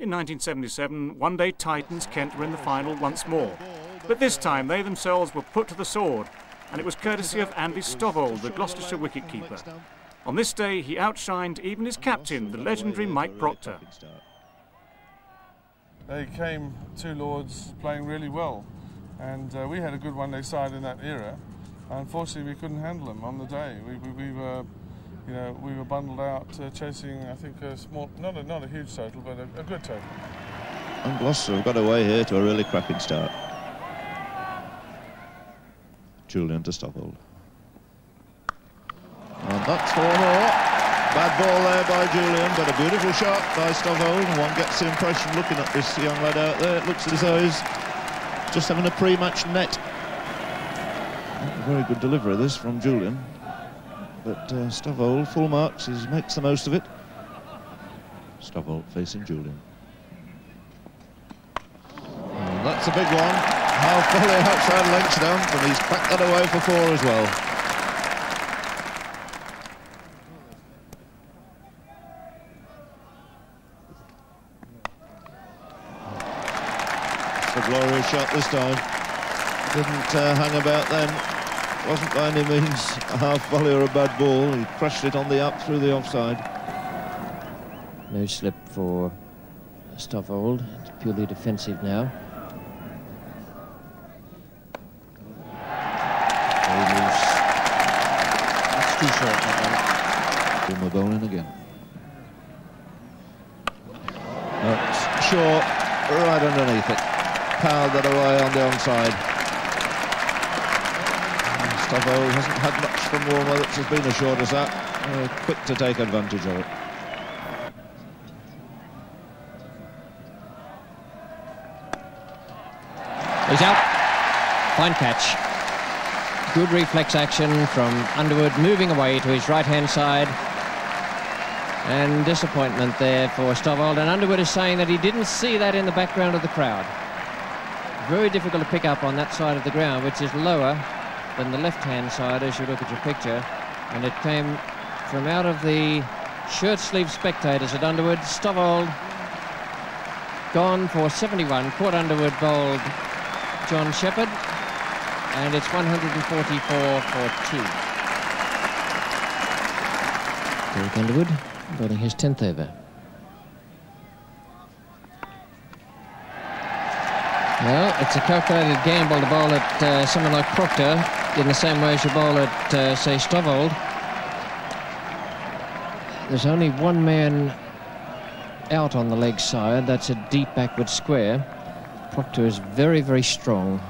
In 1977, one day Titans Kent were in the final once more. But this time they themselves were put to the sword, and it was courtesy of Andy Stovold, the Gloucestershire wicketkeeper. On this day, he outshined even his captain, the legendary Mike Procter. They came to Lords playing really well, and uh, we had a good one-day side in that era. Unfortunately, we couldn't handle them on the day. We, we, we were, you know, we were bundled out uh, chasing, I think, a small, not a, not a huge total, but a, a good total. And Gloucester have got away here to a really cracking start. Julien to Stovold. And that's four more. Bad ball there by Julien, but a beautiful shot by Stovold. One gets the impression looking at this young lad out there, it looks as though he's just having a pre-match net. Very good delivery this from Julien. But uh, Stovold, full marks, he makes the most of it. Stovold facing Julien. And that's a big one. Half volley outside Langsdowne, and he's cracked that away for four as well. A glorious shot this time. Didn't uh, hang about then. Wasn't by any means a half volley or a bad ball. He crushed it on the up through the offside. No slip for Stovold. It's purely defensive now. Very loose. That's too short, that Boomer bowling again. That's short, right underneath it. Powered that away on the onside. Stovold hasn't had much from Woolmer that's has been as short as that. Uh, quick to take advantage of it. He's out. Fine catch. Good reflex action from Underwood, moving away to his right-hand side. And disappointment there for Stovold. And Underwood is saying that he didn't see that in the background of the crowd. Very difficult to pick up on that side of the ground, which is lower than the left-hand side as you look at your picture. And it came from out of the shirt sleeve spectators at Underwood. Stovold gone for 71. Caught Underwood bowled John Shepherd, and it's 144 for two. Derek Underwood bowling his 10th over. Well, it's a calculated gamble to bowl at uh, someone like Procter in the same way as you bowl at, uh, say, Stovold. There's only one man out on the leg side. That's a deep backward square. Procter is very, very strong,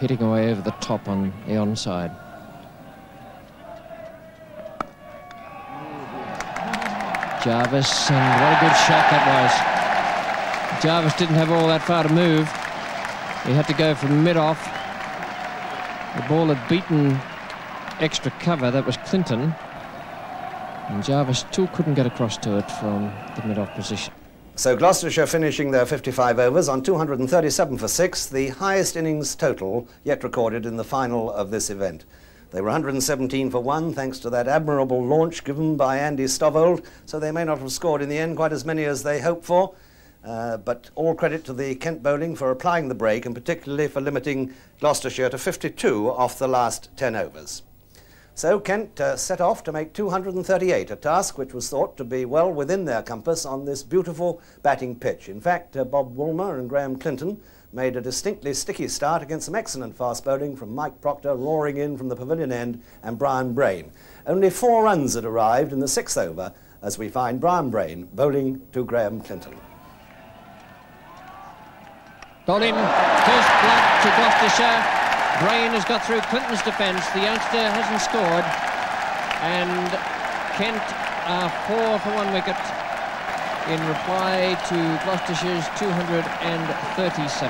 hitting away over the top on the onside. Jarvis, and what a good shot that was. Jarvis didn't have all that far to move. He had to go from mid-off. The ball had beaten extra cover. That was Clinton. And Jarvis still couldn't get across to it from the mid-off position. So Gloucestershire finishing their 55 overs on 237 for 6, the highest innings total yet recorded in the final of this event. They were 117 for 1 thanks to that admirable launch given by Andy Stovold, so they may not have scored in the end quite as many as they hoped for. Uh, but all credit to the Kent bowling for applying the break and particularly for limiting Gloucestershire to 52 off the last 10 overs. So Kent uh, set off to make 238, a task which was thought to be well within their compass on this beautiful batting pitch. In fact, uh, Bob Woolmer and Graham Clinton made a distinctly sticky start against some excellent fast bowling from Mike Procter roaring in from the pavilion end and Brian Brain. Only four runs had arrived in the sixth over as we find Brian Brain bowling to Graham Clinton. Bowling first blood to Gloucestershire. Brain has got through Clinton's defence. The youngster hasn't scored. And Kent are four for one wicket in reply to Gloucestershire's 237.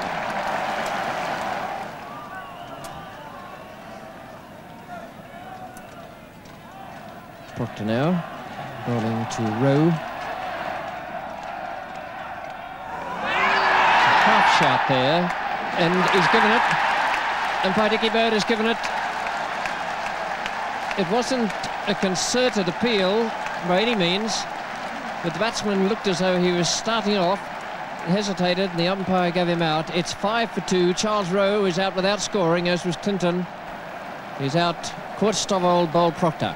Procter now, bowling to Rowe. Half shot there, and he's given it. And Paidiki Bird has given it. It wasn't a concerted appeal by any means, but the batsman looked as though he was starting off hesitated and the umpire gave him out. It's five for two. Charles Rowe is out without scoring, as was Clinton. He's out. Kurt Stovold, Bowl Procter.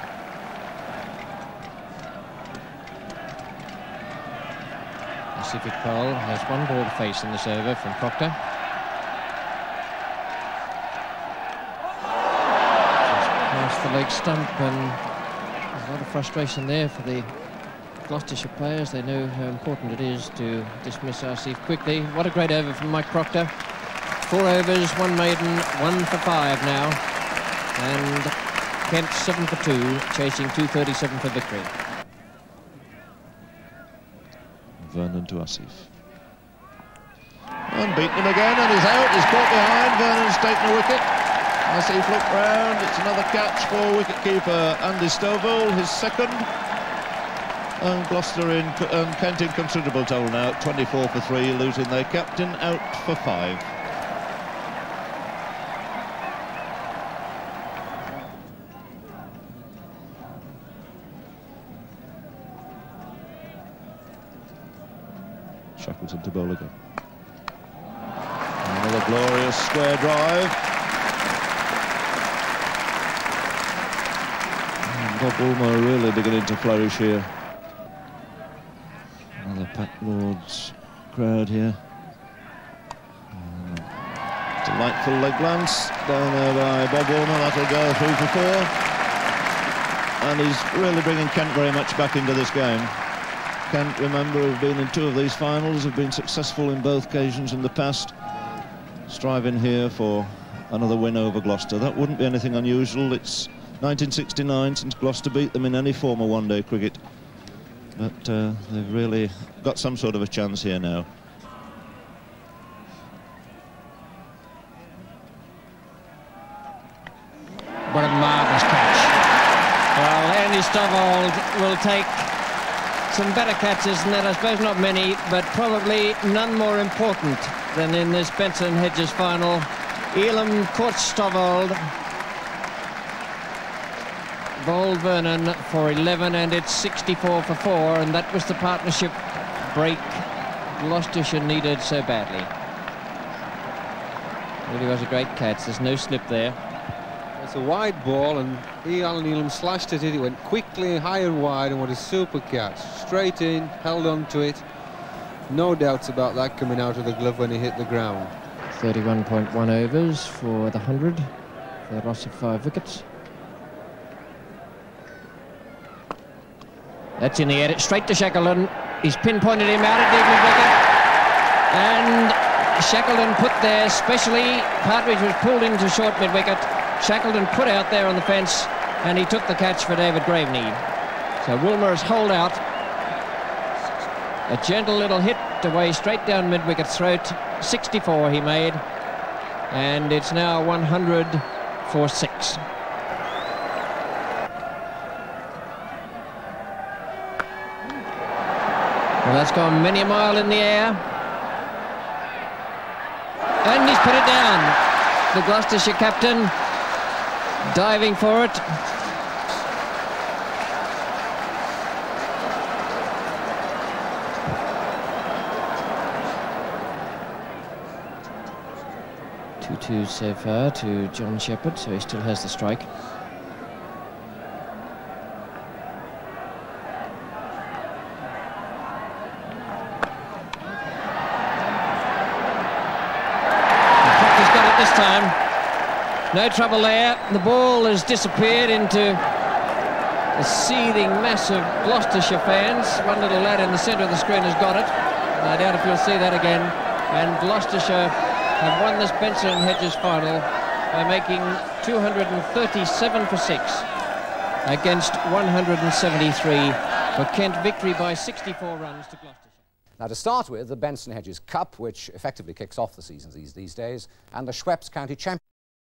Pacific Pearl has one ball to face in this over from Procter. Just past the leg stump and there's a lot of frustration there for the Gloucestershire players. They know how important it is to dismiss Asif quickly. What a great over from Mike Procter. Four overs, one maiden, one for five now. And Kent seven for two, chasing 237 for victory. Vernon to Asif. And beaten him again, and he's out. He's caught behind. Vernon's taken a wicket. Asif looked round. It's another catch for wicketkeeper Andy Stovold, his second. And Gloucester in, Kent in considerable trouble now, 24 for three, losing their captain out for five. Shackleton to bowl again. Another glorious square drive. Bob Woolmer really beginning to flourish here. Another Pat Lords crowd here. Delightful leg glance down there by Bob Woolmer. That'll go through for four. And he's really bringing Kent very much back into this game. Kent, remember, have been in two of these finals, have been successful in both occasions in the past. Striving here for another win over Gloucester. That wouldn't be anything unusual. It's 1969 since Gloucester beat them in any form of one-day cricket. But uh, they've really got some sort of a chance here now. What a marvellous catch. Well, Andy Stovold will take some better catches than that. I suppose not many, but probably none more important than in this Benson Hedges final. Ealham Kortstovald bowled Vernon for 11 and it's 64 for 4 and that was the partnership break Gloucestershire needed so badly. Really was a great catch, there's no slip there. It's a wide ball and E. Alan slashed at it. It went quickly high and wide and what a super catch. Straight in, held on to it. No doubts about that coming out of the glove when he hit the ground. 31.1 overs for the 100 for the loss of five wickets. That's in the it's straight to Shackleton. He's pinpointed him out at mid-wicket. And Shackleton put there, specially, Partridge was pulled into short mid-wicket. Shackleton put out there on the fence, and he took the catch for David Graveney. So Woolmer has holed out. A gentle little hit away straight down mid-wicket throat. 64 he made. And it's now 100 for six. Well, that's gone many a mile in the air. And he's put it down. The Gloucestershire captain diving for it. Two twos so far to John Shepherd, so he still has the strike. Procter's got it this time. No trouble there. The ball has disappeared into a seething mass of Gloucestershire fans. One little lad in the centre of the screen has got it. I doubt if you'll see that again. And Gloucestershire have won this Benson and Hedges final by making 237 for six against 173 for Kent. Victory by 64 runs to Gloucestershire. Now, to start with, the Benson Hedges Cup, which effectively kicks off the seasons these, these days, and the Schweppes County Championship.